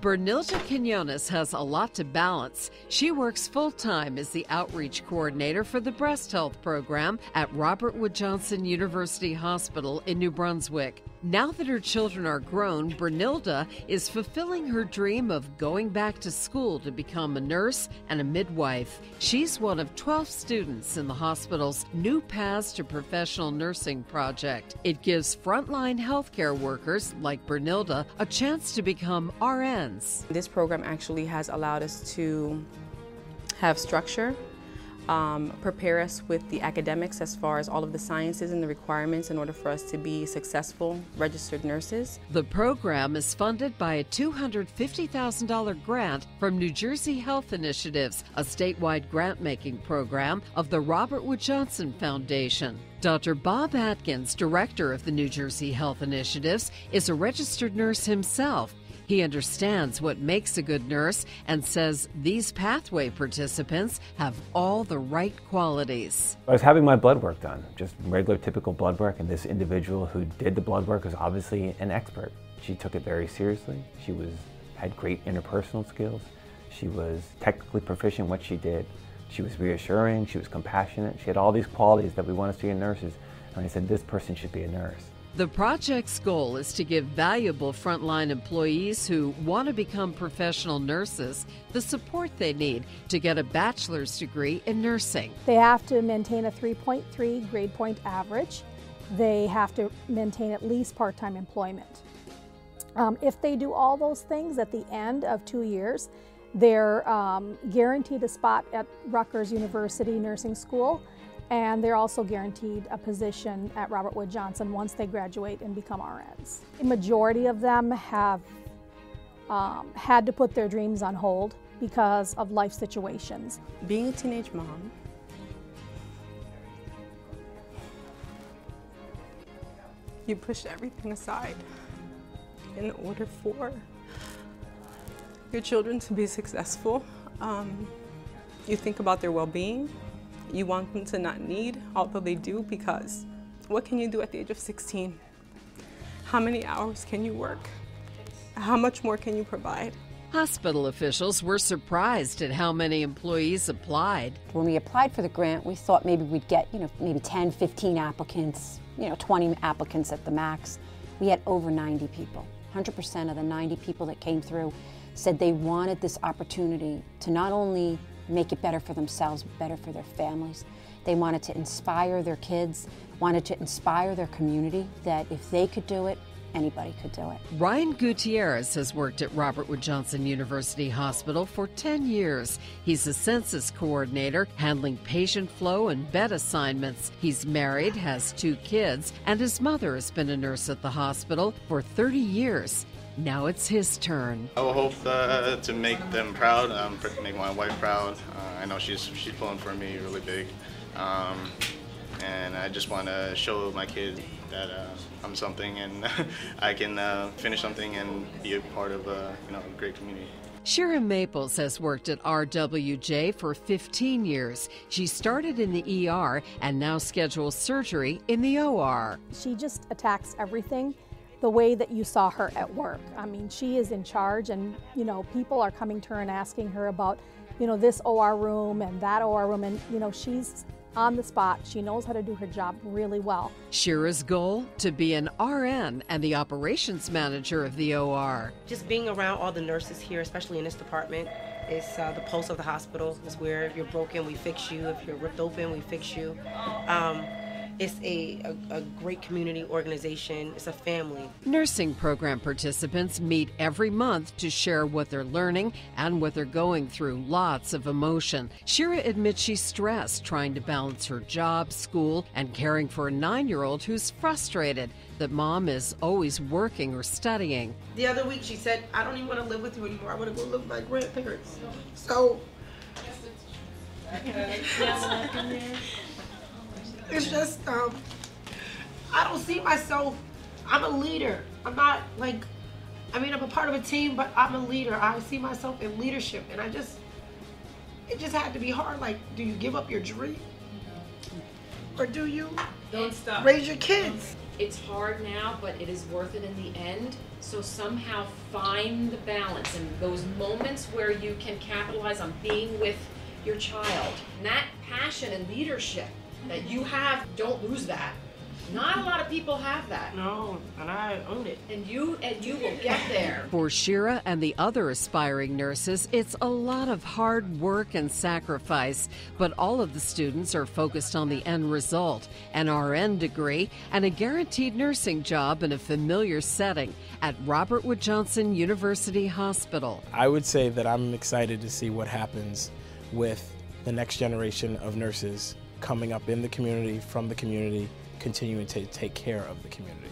Bernilda Quinones has a lot to balance. She works full time as the outreach coordinator for the breast health program at Robert Wood Johnson University Hospital in New Brunswick. Now that her children are grown, Bernilda is fulfilling her dream of going back to school to become a nurse and a midwife. She's one of 12 students in the hospital's New Paths to Professional Nursing project. It gives frontline healthcare workers like Bernilda a chance to become RNs. This program actually has allowed us to have structure um, prepare us with the academics as far as all of the sciences and the requirements in order for us to be successful registered nurses. The program is funded by a $250,000 grant from New Jersey Health Initiatives, a statewide grant making program of the Robert Wood Johnson Foundation. Dr. Bob Atkins, director of the New Jersey Health Initiatives, is a registered nurse himself he understands what makes a good nurse and says these pathway participants have all the right qualities. I was having my blood work done, just regular typical blood work, and this individual who did the blood work was obviously an expert. She took it very seriously. She was had great interpersonal skills. She was technically proficient in what she did. She was reassuring, she was compassionate. She had all these qualities that we want to see in nurses. And I said, this person should be a nurse. The project's goal is to give valuable frontline employees who want to become professional nurses the support they need to get a bachelor's degree in nursing. They have to maintain a 3.3 grade point average. They have to maintain at least part time employment. Um, if they do all those things at the end of two years, they're um, guaranteed a spot at Rutgers University Nursing School and they're also guaranteed a position at Robert Wood Johnson once they graduate and become RNs. The majority of them have um, had to put their dreams on hold because of life situations. Being a teenage mom, you push everything aside in order for your children to be successful. Um, you think about their well-being, you want them to not need, although they do, because what can you do at the age of 16? How many hours can you work? How much more can you provide? Hospital officials were surprised at how many employees applied. When we applied for the grant, we thought maybe we'd get, you know, maybe 10, 15 applicants, you know, 20 applicants at the max. We had over 90 people. 100% of the 90 people that came through said they wanted this opportunity to not only make it better for themselves, better for their families. They wanted to inspire their kids, wanted to inspire their community that if they could do it, anybody could do it. Ryan Gutierrez has worked at Robert Wood Johnson University Hospital for 10 years. He's a census coordinator handling patient flow and bed assignments. He's married, has two kids, and his mother has been a nurse at the hospital for 30 years. Now it's his turn. I will hope uh, to make them proud, um, make my wife proud. Uh, I know she's she's pulling for me really big, um, and I just want to show my kids that uh, I'm something and I can uh, finish something and be a part of a you know a great community. Shira Maples has worked at RWJ for 15 years. She started in the ER and now schedules surgery in the OR. She just attacks everything the way that you saw her at work. I mean, she is in charge, and you know, people are coming to her and asking her about, you know, this OR room and that OR room, and you know, she's on the spot. She knows how to do her job really well. Shira's goal to be an RN and the operations manager of the OR. Just being around all the nurses here, especially in this department, is uh, the pulse of the hospital. Is where if you're broken, we fix you. If you're ripped open, we fix you. Um, it's a, a, a, great community organization. It's a family. Nursing program participants meet every month to share what they're learning and what they're going through. Lots of emotion. Shira admits she's stressed trying to balance her job, school, and caring for a nine year old who's frustrated that mom is always working or studying. The other week she said, I don't even want to live with you anymore. I want to go live with my grandparents. So. It's just, um, I don't see myself, I'm a leader. I'm not like, I mean, I'm a part of a team, but I'm a leader. I see myself in leadership, and I just, it just had to be hard. Like, do you give up your dream? Or do you Don't stop. raise your kids? It's hard now, but it is worth it in the end. So somehow find the balance and those moments where you can capitalize on being with your child. And that passion and leadership that you have, don't lose that. Not a lot of people have that. No, and I own it. And you and you will get there. For Shira and the other aspiring nurses, it's a lot of hard work and sacrifice, but all of the students are focused on the end result an RN degree and a guaranteed nursing job in a familiar setting at Robert Wood Johnson University Hospital. I would say that I'm excited to see what happens with the next generation of nurses coming up in the community, from the community, continuing to take care of the community.